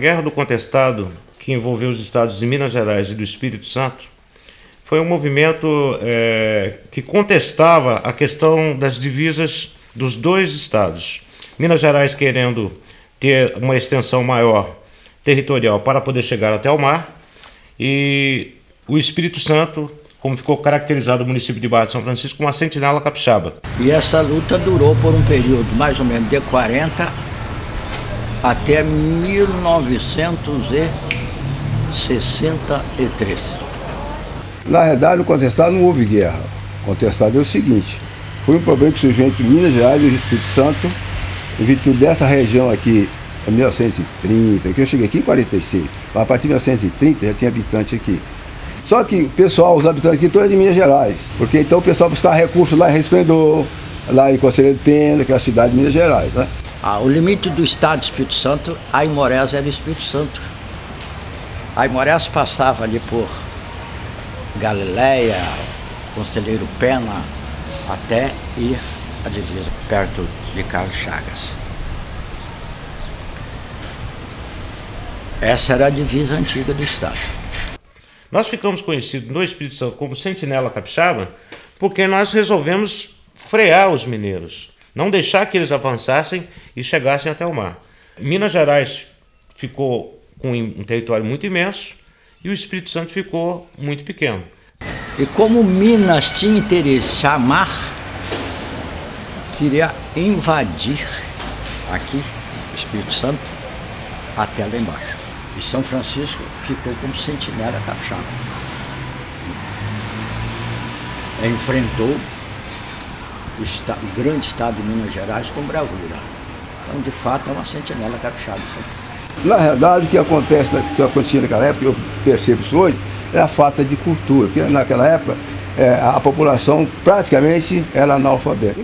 Guerra do Contestado, que envolveu os estados de Minas Gerais e do Espírito Santo, foi um movimento é, que contestava a questão das divisas dos dois estados. Minas Gerais querendo ter uma extensão maior territorial para poder chegar até o mar e o Espírito Santo, como ficou caracterizado o município de Barra de São Francisco, uma sentinela capixaba. E essa luta durou por um período mais ou menos de 40 até 1963. Na verdade, o contestado não houve guerra. O contestado é o seguinte: foi um problema que surgiu entre Minas Gerais e o Espírito Santo, em virtude dessa região aqui, em 1930, que eu cheguei aqui em 46, mas a partir de 1930 já tinha habitante aqui. Só que o pessoal, os habitantes aqui, todos é de Minas Gerais, porque então o pessoal buscava recursos lá em Resplendor, lá em Conselheiro de Pena, que é a cidade de Minas Gerais. Né? Ah, o limite do estado do Espírito Santo, a Imorés era o Espírito Santo. A Imorés passava ali por Galileia, Conselheiro Pena, até ir à divisa, perto de Carlos Chagas. Essa era a divisa antiga do Estado. Nós ficamos conhecidos no Espírito Santo como Sentinela Capixaba porque nós resolvemos frear os mineiros, não deixar que eles avançassem e chegassem até o mar. Minas Gerais ficou com um território muito imenso e o Espírito Santo ficou muito pequeno. E como Minas tinha interesse a mar, queria invadir aqui, Espírito Santo, até lá embaixo. E São Francisco ficou como sentinela capixaba. Enfrentou o, o, grande estado de Minas Gerais com bravura. Então, de fato, é uma sentinela capixaba. Na realidade, o que acontece, o que acontecia naquela época, eu percebo isso hoje, é a falta de cultura, porque naquela época é, a população praticamente era analfabeta.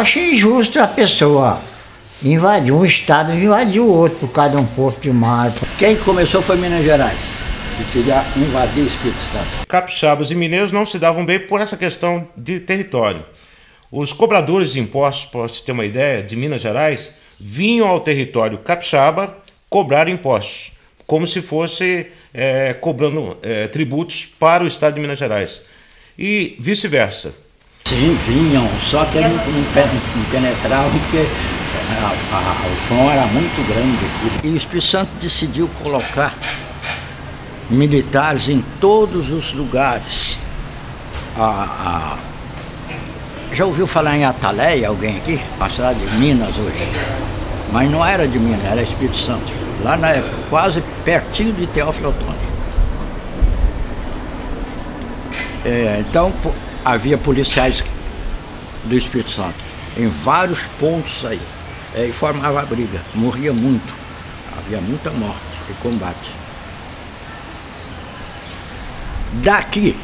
Acho injusto a pessoa invadiu um estado e invadiu outro por causa de um porto de mar. Quem começou foi Minas Gerais, que queria invadir o Espírito Santo. Capixabas e mineiros não se davam bem por essa questão de território. Os cobradores de impostos, para você ter uma ideia, de Minas Gerais, vinham ao território capixaba cobrar impostos, como se fosse é, cobrando é, tributos para o estado de Minas Gerais. E vice-versa. Sim, vinham, só que não, não penetravam porque a, a, o som era muito grande. E o Espírito Santo decidiu colocar militares em todos os lugares. A, já ouviu falar em Ataleia, alguém aqui? A cidade de Minas hoje. Mas não era de Minas, era Espírito Santo. Lá na época, quase pertinho de Teófilo Otoni. É, então havia policiais do Espírito Santo em vários pontos aí é, e formava a briga. Morria muito. Havia muita morte e combate. Daqui,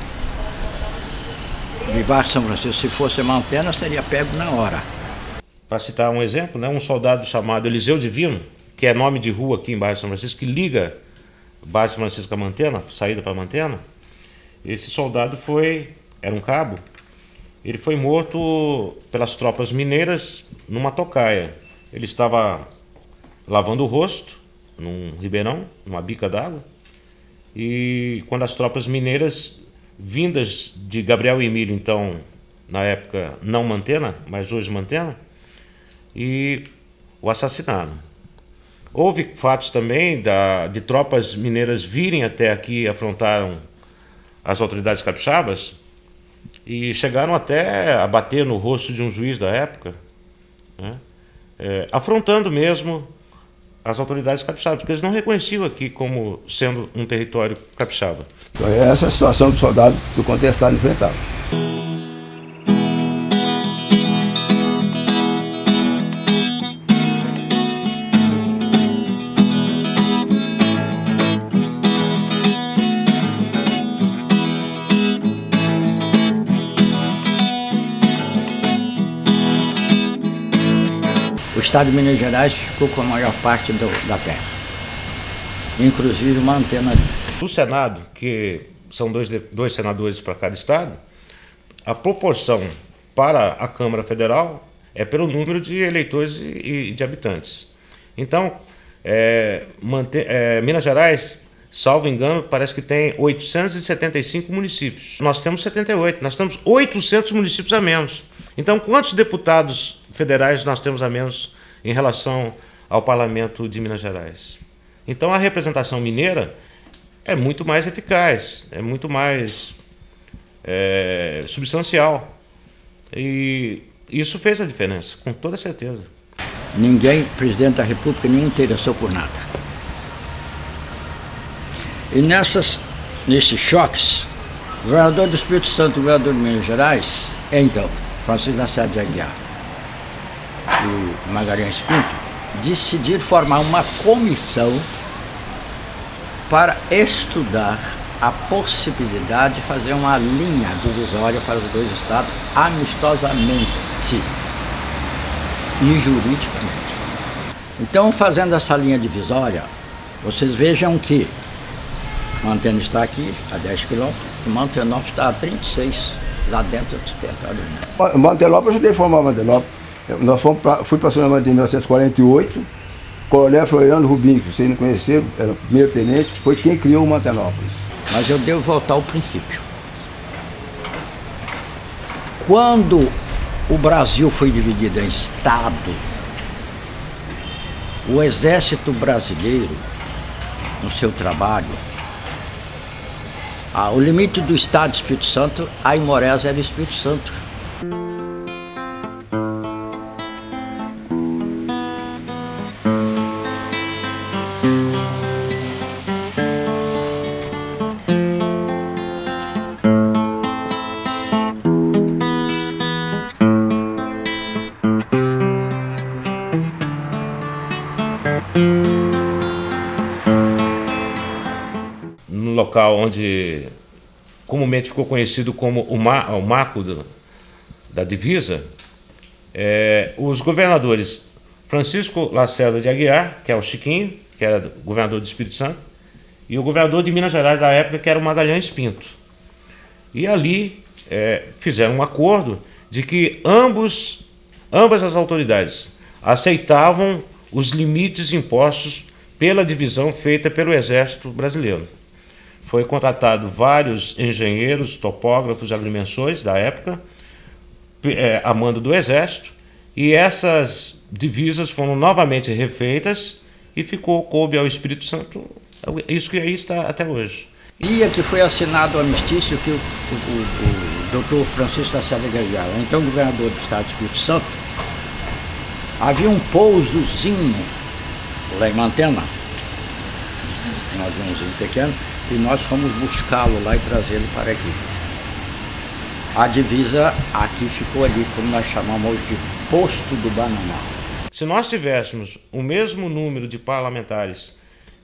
de Baixo São Francisco, se fosse Mantena, seria pego na hora. Para citar um exemplo, né, um soldado chamado Eliseu Divino, que é nome de rua aqui em Baixo São Francisco, que liga Baixo São Francisco a Mantena, saída para Mantena, esse soldado foi, era um cabo, ele foi morto pelas tropas mineiras numa tocaia. Ele estava lavando o rosto num ribeirão, numa bica d'água, e quando as tropas mineiras vindas de Gabriel Emílio, então na época não Mantena, mas hoje Mantena, e o assassinaram. Houve fatos também da, de tropas mineiras virem até aqui e afrontaram as autoridades capixabas e chegaram até a bater no rosto de um juiz da época. Né? é, afrontando mesmo as autoridades capixabas, porque eles não reconheciam aqui como sendo um território capixaba. Então, é essa a situação do soldado do contestado enfrentava. Estado de Minas Gerais ficou com a maior parte do, da terra, inclusive uma antena ali. Do Senado, que são dois, dois senadores para cada estado, a proporção para a Câmara Federal é pelo número de eleitores e, e de habitantes. Então, é, é, Minas Gerais, salvo engano, parece que tem 875 municípios. Nós temos 78, nós temos 800 municípios a menos. Então, quantos deputados federais nós temos a menos em relação ao parlamento de Minas Gerais? Então, a representação mineira é muito mais eficaz, é muito mais é, substancial. E isso fez a diferença, com toda certeza. Ninguém, presidente da República, nem interessou por nada. E nessas, nesses choques, o governador do Espírito Santo e o governador de Minas Gerais, é então, Francisco Nassar de Aguiar e Magalhães Pinto, decidiram formar uma comissão para estudar a possibilidade de fazer uma linha divisória para os dois estados amistosamente e juridicamente. Então, fazendo essa linha divisória, vocês vejam que Mantena está aqui a 10 quilômetros e Mantenópolis está a 36, lá dentro do território. Mantenópolis, eu ajudei a formar Mantenópolis. Nós fomos pra, fui para São em 1948. Coronel Floriano Rubinho, que vocês não conheceram, era o primeiro tenente, foi quem criou o Mantenópolis. Mas eu devo voltar ao princípio. Quando o Brasil foi dividido em Estado, o exército brasileiro, no seu trabalho, ah, o limite do Estado do Espírito Santo, a Imorés era o Espírito Santo. Local onde comumente ficou conhecido como o, ma, o Maco do, da divisa, é, os governadores Francisco Lacerda de Aguiar, que é o Chiquinho, que era governador do Espírito Santo, e o governador de Minas Gerais da época, que era o Magalhães Pinto. E ali é, fizeram um acordo de que ambos, ambas as autoridades aceitavam os limites impostos pela divisão feita pelo Exército Brasileiro. Foi contratado vários engenheiros, topógrafos, agrimensores da época, é, a mando do Exército, e essas divisas foram novamente refeitas e ficou, coube ao Espírito Santo, isso que aí está até hoje. Dia que foi assinado o amistício que o, o, o, o doutor Francisco da Silva Gagliar, então governador do estado do Espírito Santo, havia um pousozinho lá em Mantena, um aviãozinho pequeno, e nós fomos buscá-lo lá e trazê-lo para aqui. A divisa aqui ficou ali, como nós chamamos de posto do Bananal. Se nós tivéssemos o mesmo número de parlamentares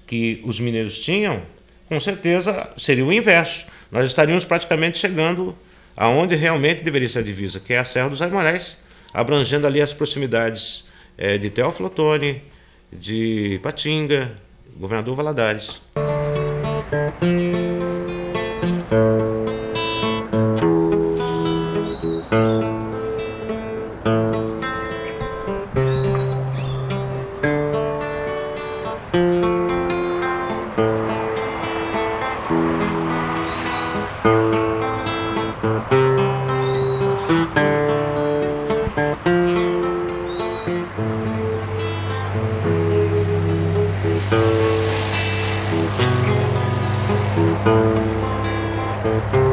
que os mineiros tinham, com certeza seria o inverso. Nós estaríamos praticamente chegando aonde realmente deveria ser a divisa, que é a Serra dos Aimorés, abrangendo ali as proximidades é, de Teófilo Otoni, de Patinga, governador Valadares. Thank mm -hmm. you. Thank you.